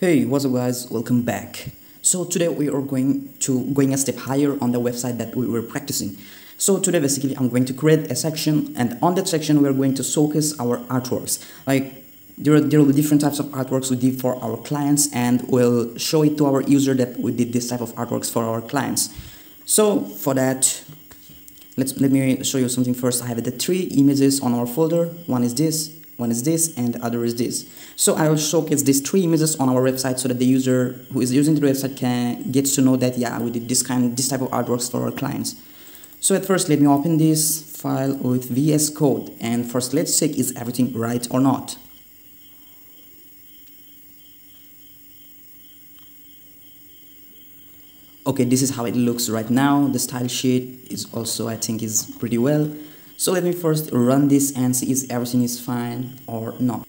Hey, what's up guys? Welcome back. So today we are going to going a step higher on the website that we were practicing. So today basically I'm going to create a section and on that section we are going to showcase our artworks. Like there are, there will be different types of artworks we did for our clients and we'll show it to our user that we did this type of artworks for our clients. So for that let's let me show you something first. I have the three images on our folder. One is this, one is this and the other is this. So i will showcase these three images on our website so that the user who is using the website can gets to know that yeah we did this kind this type of artworks for our clients. So at first let me open this file with vs code. And first let's check is everything right or not. Okay this is how it looks right now. The style sheet is also i think is pretty well so let me first run this and see if everything is fine or not.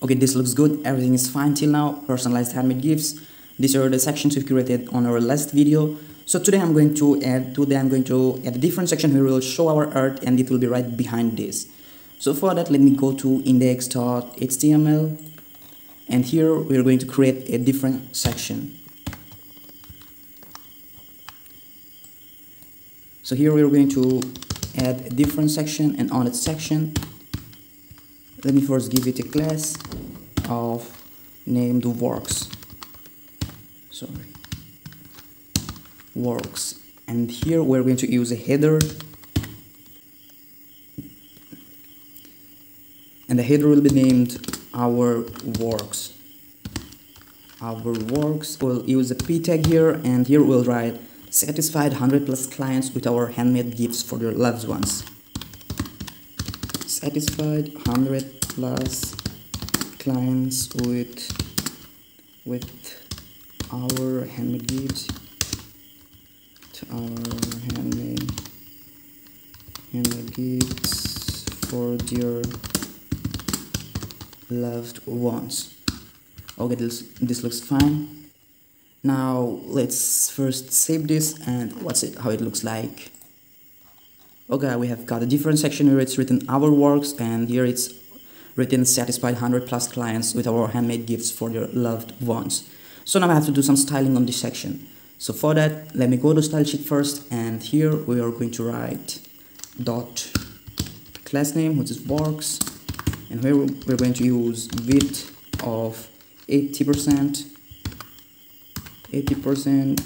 Okay, this looks good. Everything is fine till now. Personalized handmade gifts. These are the sections we created on our last video. So today I'm going to add, today I'm going to add a different section where we will show our art and it will be right behind this. So for that, let me go to index.html and here we're going to create a different section. So here we're going to add a different section and on that section let me first give it a class of named works. Sorry. Works. And here we're going to use a header. And the header will be named our works. Our works will use a p tag here and here we'll write satisfied 100 plus clients with our handmade gifts for their loved ones. Satisfied 100 plus clients with with our handmade gifts to our handmade handmade gifts for their loved ones. Okay this this looks fine now let's first save this and what's it how it looks like. Okay we have got a different section here it's written our works and here it's written satisfied 100 plus clients with our handmade gifts for your loved ones. So now I have to do some styling on this section. So for that let me go to style sheet first and here we are going to write dot class name which is works and here we're going to use width of 80 percent 80%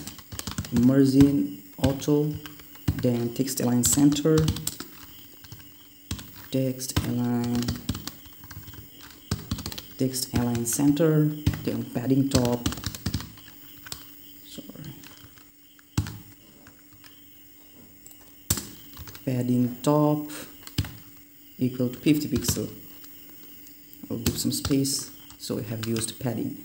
margin auto then text align center text align text align center then padding top. Sorry. Padding top equal to 50 pixel. I'll give some space so we have used padding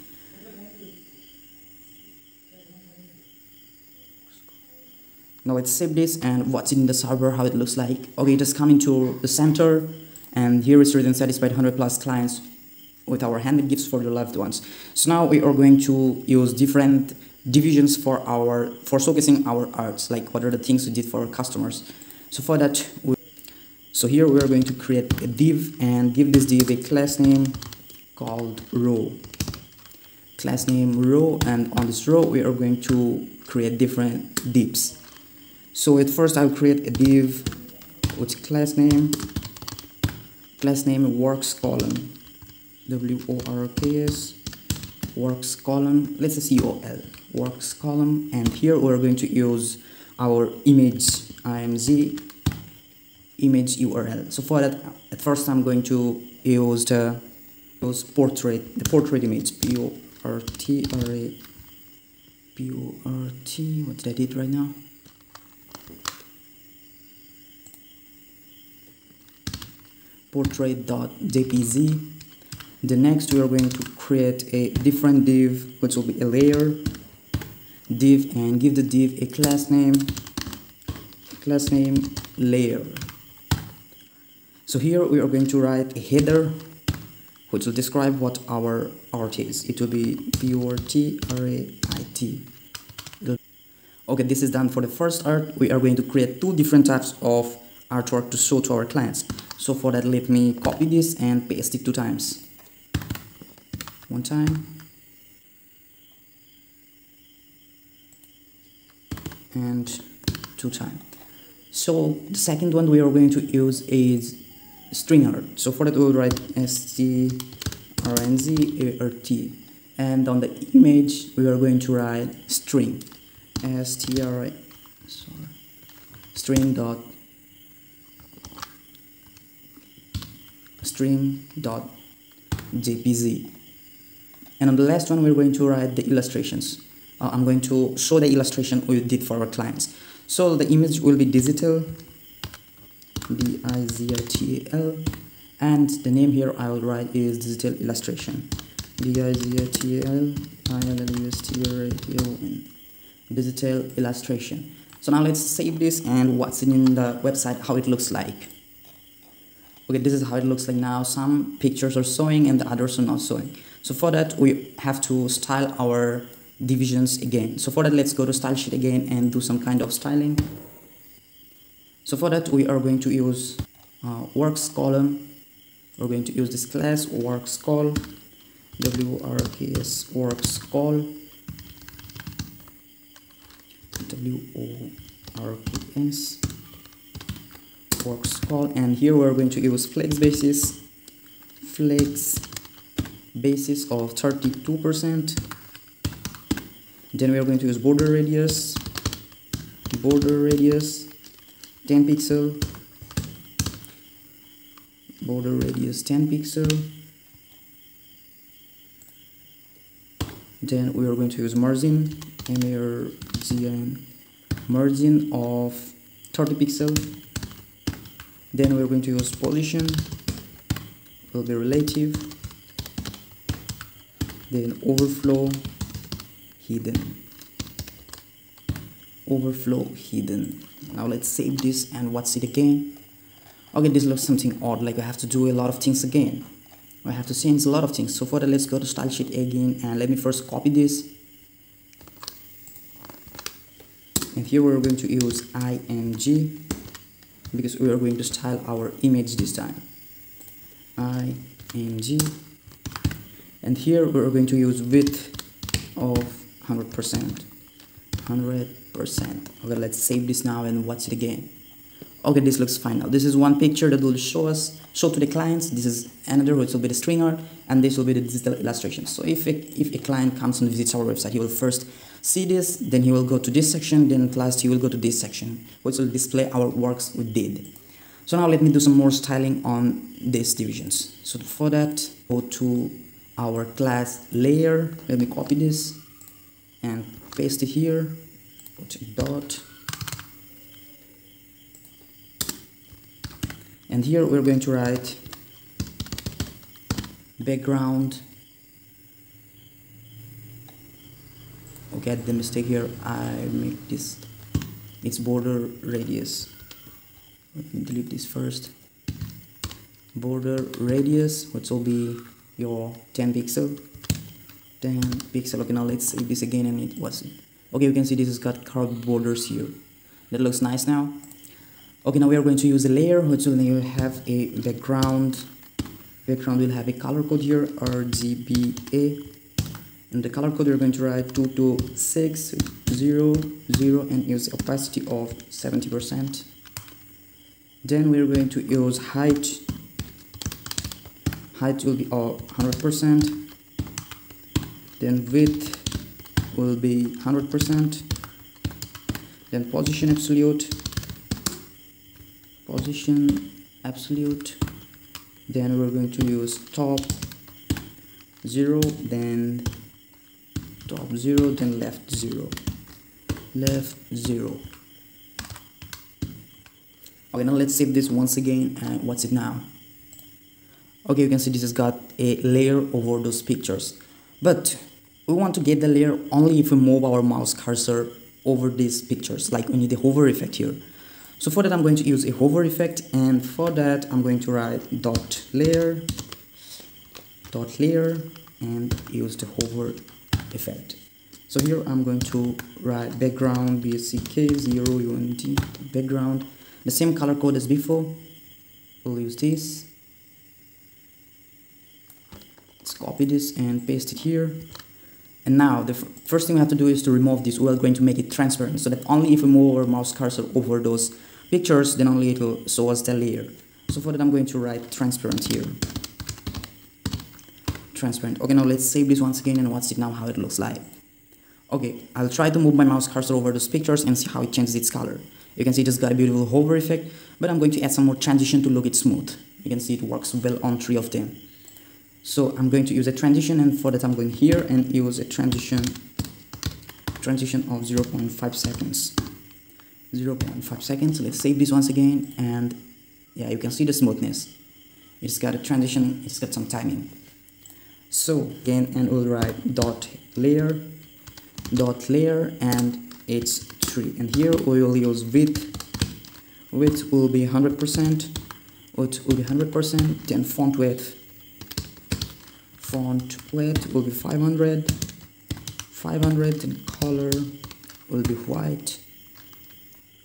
now let's save this and what's in the server how it looks like. Okay just coming to the center and here is written satisfied 100 plus clients with our handmade gifts for your loved ones. So now we are going to use different divisions for our for showcasing our arts like what are the things we did for our customers. So for that we, so here we are going to create a div and give this div a class name called row. Class name row and on this row we are going to create different divs so at first I'll create a div with class name class name works column w-o-r-k-s works column let's say c-o-l works column and here we're going to use our image img image url so for that at first i'm going to use the use portrait the portrait image p-o-r-t-r-a p-o-r-t what did i did right now portrait.jpg the next we are going to create a different div which will be a layer. Div and give the div a class name. Class name layer. So here we are going to write a header which will describe what our art is. It will be p-o-r-t-r-a-i-t okay this is done for the first art. We are going to create two different types of artwork to show to our clients so for that let me copy this and paste it two times. One time. And two time. So the second one we are going to use is stringer so for that we will write strnzart and on the image we are going to write string. Str sorry. String dot string dot jpg and on the last one we're going to write the illustrations. Uh, I'm going to show the illustration we did for our clients. So the image will be digital D-I-Z-I-T-A-L and the name here I will write is digital illustration. D-I-Z-I-T-A-L-I-L-U-S-T-R-A-T-O-N digital illustration. So now let's save this and what's in the website how it looks like okay this is how it looks like now. Some pictures are showing and the others are not showing so for that we have to style our divisions again. So for that let's go to style sheet again and do some kind of styling. So for that we are going to use uh, works column. We're going to use this class works call WRKS works call works works call and here we're going to use flex basis flex basis of 32 percent. Then we are going to use border radius border radius 10 pixel border radius 10 pixel. Then we are going to use margin margin of 30 pixel then we're going to use position. Will be relative. Then overflow hidden. Overflow hidden. Now let's save this and watch it again? Okay this looks something odd like I have to do a lot of things again. I have to change a lot of things. So for that let's go to style sheet again and let me first copy this. And here we're going to use img because we are going to style our image this time img and here we're going to use width of 100% 100% okay let's save this now and watch it again. Okay this looks fine now. This is one picture that will show us show to the clients. This is another which will be the string art and this will be the digital illustration. So if a, if a client comes and visits our website he will first see this then he will go to this section then last he will go to this section which will display our works we did. So now let me do some more styling on these divisions. So for that go to our class layer. Let me copy this and paste it here. Put a dot. And here we're going to write background okay the mistake here. I make this its border radius. Delete this first. Border radius which will be your 10 pixel. 10 pixel okay now let's save this again and it wasn't. Okay you can see this has got curved borders here. That looks nice now. Okay now we are going to use a layer which will have a background. Background will have a color code here RGBA and the color code we're going to write 22600 and use opacity of 70% then we're going to use height. Height will be 100% then width will be 100% then position absolute. Position absolute. Then we're going to use top 0 then top 0 then left 0 left 0 okay now let's save this once again and what's it now? Okay you can see this has got a layer over those pictures. But we want to get the layer only if we move our mouse cursor over these pictures like we need a hover effect here. So for that I'm going to use a hover effect and for that I'm going to write dot layer dot layer and use the hover effect so here I'm going to write background BSCK 0 UNT background the same color code as before we'll use this let's copy this and paste it here And now the first thing we have to do is to remove this. We are going to make it transparent so that only if we move our mouse cursor over those pictures, then only it will show us the layer. So for that I'm going to write transparent here. Transparent. Okay, now let's save this once again and watch it now how it looks like. Okay, I'll try to move my mouse cursor over those pictures and see how it changes its color. You can see it just got a beautiful hover effect, but I'm going to add some more transition to look it smooth. You can see it works well on three of them. So I'm going to use a transition and for that I'm going here and use a transition transition of 0.5 seconds. 0.5 seconds. Let's save this once again and yeah, you can see the smoothness. It's got a transition, it's got some timing. So again and we'll write dot layer dot layer and h3 and here we will use width. Width will be 100% width will be 100% then font width. Font width will be 500 500 and color will be white.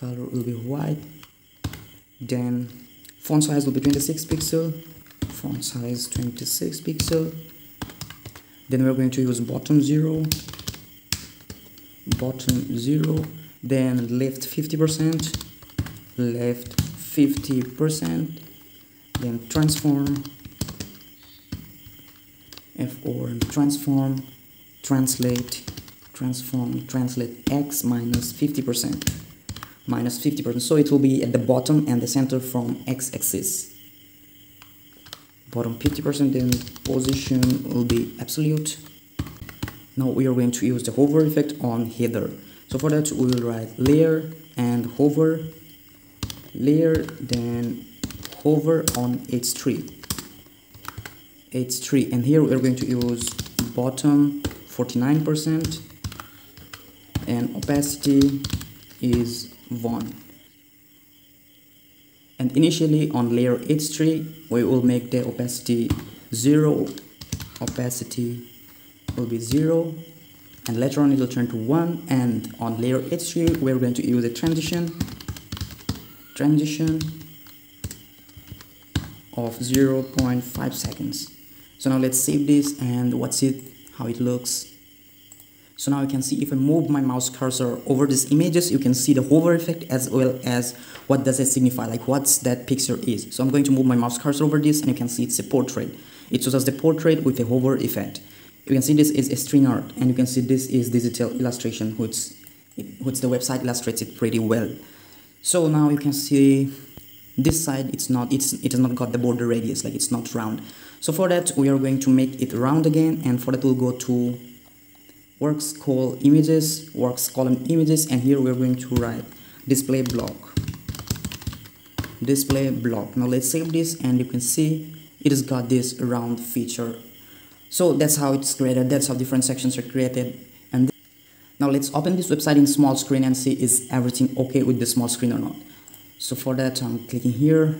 Color will be white. Then font size will be 26 pixel. Font size 26 pixel then we're going to use bottom 0 bottom 0 then left 50% left 50% then transform F4 transform translate transform translate x minus 50% minus 50% so it will be at the bottom and the center from x-axis bottom 50% then position will be absolute. Now we are going to use the hover effect on header. So for that we will write layer and hover layer then hover on h3 h3 and here we're going to use bottom 49% and opacity is 1 and initially on layer h3 we will make the opacity 0 opacity will be 0 and later on it will turn to 1 and on layer h3 we're going to use a transition. Transition of 0.5 seconds. So now let's save this and watch it how it looks so now you can see if I move my mouse cursor over these images you can see the hover effect as well as what does it signify like what's that picture is. So I'm going to move my mouse cursor over this and you can see it's a portrait. It shows us the portrait with a hover effect. You can see this is a string art and you can see this is digital illustration which which the website illustrates it pretty well. So now you can see this side it's not it's it has not got the border radius like it's not round. So for that we are going to make it round again and for that we'll go to works call images works column images and here we're going to write display block. Display block. Now let's save this and you can see it has got this round feature. So that's how it's created. That's how different sections are created. And now let's open this website in small screen and see is everything okay with the small screen or not? So for that i'm clicking here.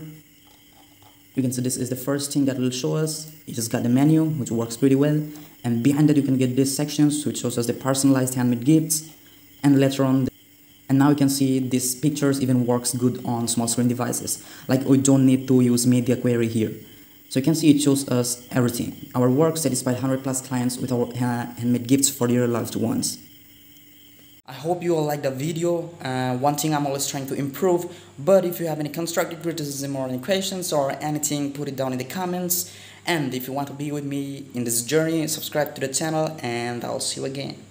You can see this is the first thing that will show us. It has got the menu which works pretty well and behind that you can get these sections which shows us the personalized handmade gifts and later on and now you can see these pictures even works good on small screen devices like we don't need to use media query here so you can see it shows us everything. Our work satisfied 100 plus clients with our handmade gifts for their loved ones. I hope you all liked the video. Uh, one thing I'm always trying to improve, but if you have any constructive criticism or any questions or anything, put it down in the comments. And if you want to be with me in this journey, subscribe to the channel and I'll see you again.